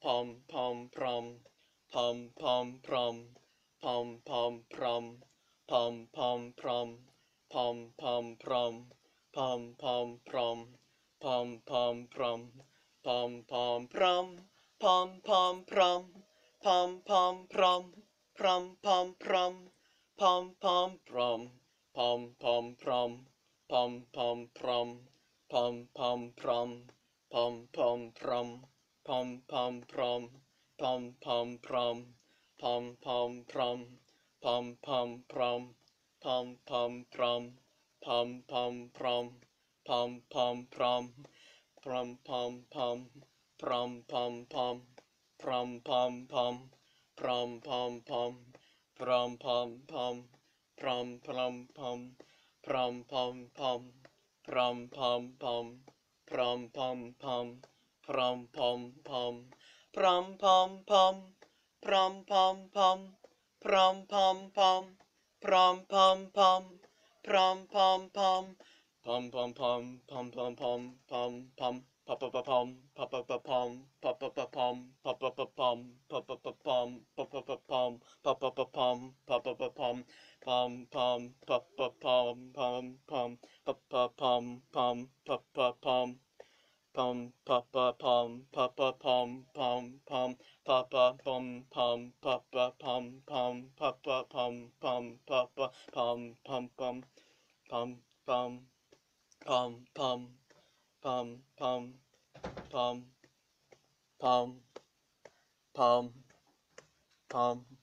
pom pom prom pom pom prom pom pom prom pom pom prom pom pom prom pom pom prom pom pom prom pom pom prom pom pom prom pom pom prom prom pom prom pom pom prom pom pom prom pom pom prom pom pom prom pom pom prom pom pom prom pom pom prom pom pom prom pom pom prom pom pom prom pom pom prom pom pom prom prom pom pom prom pom pom prom pom pom prom pom pom prom pom pom prom prom pom prom pom pom prom pom pom prom pom pom prom pom pom prom pom pom prom pom pom prom pom pom prom pom pom prom pom pom pom pom pom pom pom pom pom pom pa pa pa pom pa pa pa pom pa pa pa pom pa pa pa pom pa pa pa pom pa pa pa pom pa pa pa pom pa pa pa pom pom pom pa pa pom pom pom pa pa pom pom pa pa pom pom pa pa pom pa pa pom pom pom pa pa pom pom pa pa pom pom pa pa pom pom pa pa pom pom pom pom pom pom pom